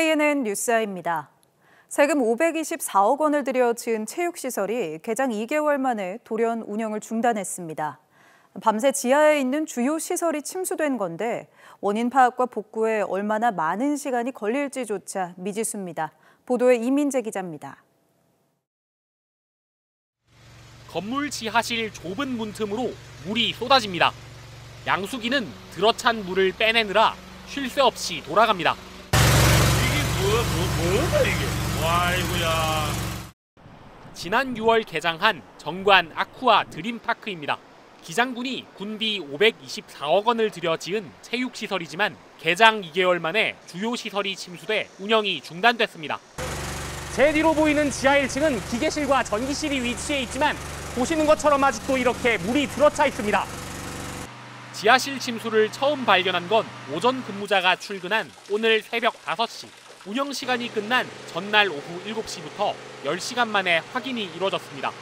KNN 뉴스아입니다. 세금 524억 원을 들여 지은 체육시설이 개장 2개월 만에 돌연 운영을 중단했습니다. 밤새 지하에 있는 주요 시설이 침수된 건데 원인 파악과 복구에 얼마나 많은 시간이 걸릴지조차 미지수입니다. 보도에 이민재 기자입니다. 건물 지하실 좁은 문틈으로 물이 쏟아집니다. 양수기는 들어찬 물을 빼내느라 쉴 새 없이 돌아갑니다. 이게 뭐야, 뭐, 뭐야 이게? 와이고야. 지난 6월 개장한 정관 아쿠아 드림파크입니다. 기장군이 군비 524억 원을 들여 지은 체육시설이지만 개장 2개월 만에 주요 시설이 침수돼 운영이 중단됐습니다. 제 뒤로 보이는 지하 1층은 기계실과 전기실이 위치해 있지만 보시는 것처럼 아직도 이렇게 물이 들어차 있습니다. 지하실 침수를 처음 발견한 건 오전 근무자가 출근한 오늘 새벽 5시. 운영 시간이 끝난 전날 오후 7시부터 10시간 만에 확인이 이루어졌습니다.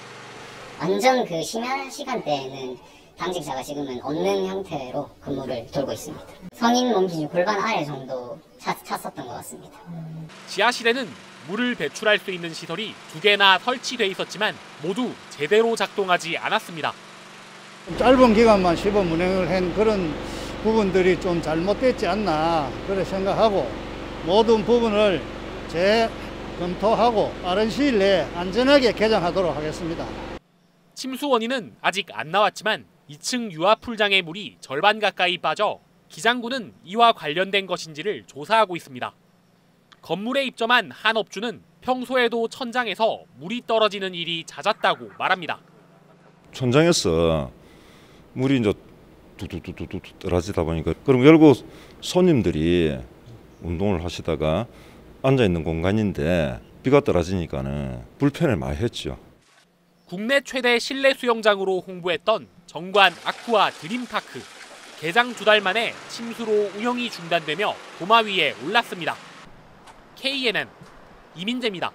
완전 그 심야 시간대에는 당직자가 지금은 없는 형태로 근무를 돌고 있습니다. 성인 몸 기준 골반 아래 정도 찼, 찼었던 것 같습니다. 지하실에는 물을 배출할 수 있는 시설이 두 개나 설치돼 있었지만 모두 제대로 작동하지 않았습니다. 짧은 기간만 시범 운행을 한 그런 부분들이 좀 잘못됐지 않나 그렇게 생각하고 모든 부분을 재검토하고 빠른 시일 내에 안전하게 개장하도록 하겠습니다. 침수 원인은 아직 안 나왔지만 2층 유아 풀장의 물이 절반 가까이 빠져 기장군은 이와 관련된 것인지를 조사하고 있습니다. 건물에 입점한 한 업주는 평소에도 천장에서 물이 떨어지는 일이 잦았다고 말합니다. 천장에서 물이 이제 뚝뚝뚝뚝 떨어지다 보니까 그럼 열고 손님들이 운동을 하시다가 앉아 있는 공간인데 비가 떨어지니까는 불편을 많이 했죠. 국내 최대 실내 수영장으로 홍보했던 정관 아쿠아 드림파크. 개장 두 달 만에 침수로 운영이 중단되며 도마 위에 올랐습니다. KNN 이민재입니다.